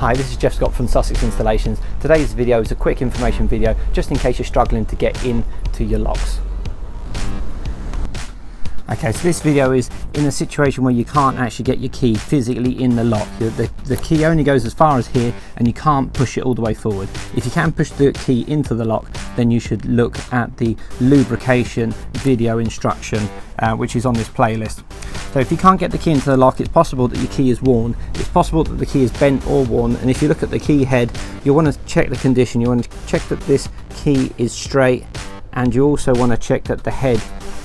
Hi, this is Jeff Scott from Sussex Installations. Today's video is a quick information video just in case you're struggling to get into your locks. Okay, so this video is in a situation where you can't actually get your key physically in the lock. The, the, key only goes as far as here and you can't push it all the way forward. If you can push the key into the lock, then you should look at the lubrication video instruction, uh, which is on this playlist. So if you can't get the key into the lock, it's possible that your key is worn. It's possible that the key is bent or worn. And if you look at the key head, you want to check the condition. You want to check that this key is straight and you also want to check that the head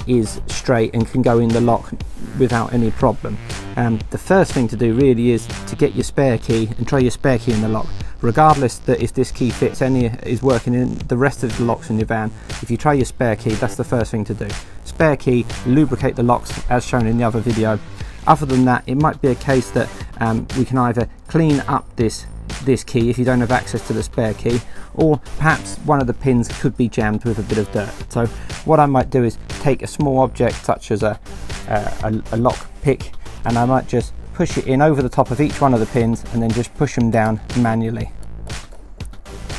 is straight and can go in the lock without any problem. Um, the first thing to do really is to get your spare key and try your spare key in the lock. Regardless that if this key fits any is working in the rest of the locks in your van, if you try your spare key, that's the first thing to do. Spare key, lubricate the locks as shown in the other video. Other than that, it might be a case that um, we can either clean up this this key if you don't have access to the spare key or perhaps one of the pins could be jammed with a bit of dirt so what I might do is take a small object such as a, a, a lock pick and I might just push it in over the top of each one of the pins and then just push them down manually.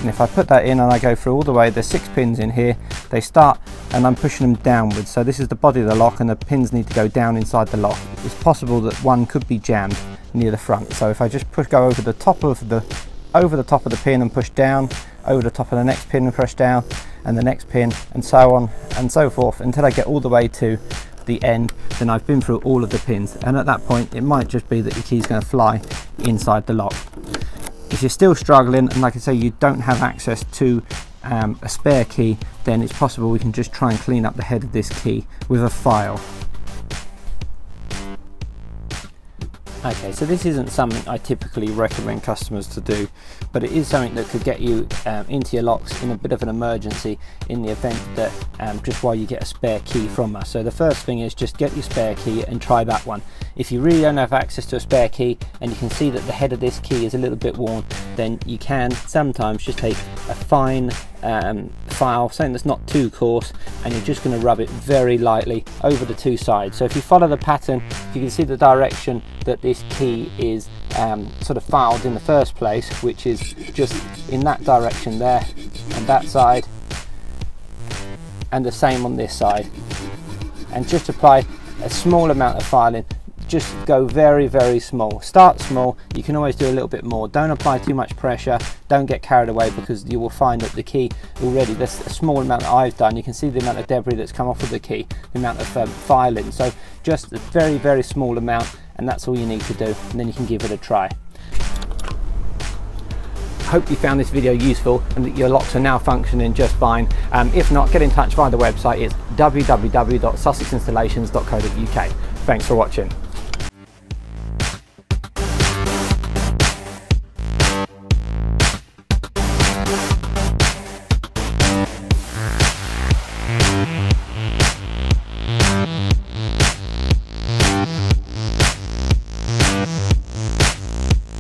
And if I put that in and I go through all the way there's six pins in here. They start and I'm pushing them downwards. So this is the body of the lock and the pins need to go down inside the lock. It's possible that one could be jammed near the front. So if I just push go over the top of the over the top of the pin and push down, over the top of the next pin and push down, and the next pin, and so on and so forth until I get all the way to the end, then I've been through all of the pins. And at that point, it might just be that your key's going to fly inside the lock. If you're still struggling, and like I say, you don't have access to um, a spare key, then it's possible we can just try and clean up the head of this key with a file. Okay, so this isn't something I typically recommend customers to do, but it is something that could get you um, into your locks in a bit of an emergency in the event that um, just while you get a spare key from us. So the first thing is just get your spare key and try that one. If you really don't have access to a spare key and you can see that the head of this key is a little bit worn, then you can sometimes just take a fine um, file, something that's not too coarse, and you're just going to rub it very lightly over the two sides. So if you follow the pattern, you can see the direction that this key is um, sort of filed in the first place, which is just in that direction there, and that side, and the same on this side. And just apply a small amount of filing just go very very small start small you can always do a little bit more don't apply too much pressure don't get carried away because you will find that the key already there's a small amount that I've done you can see the amount of debris that's come off of the key the amount of um, filing so just a very very small amount and that's all you need to do and then you can give it a try hope you found this video useful and that your locks are now functioning just fine. Um, if not, get in touch via the website. It's www.sussexinstallations.co.uk. Thanks for watching. Bye.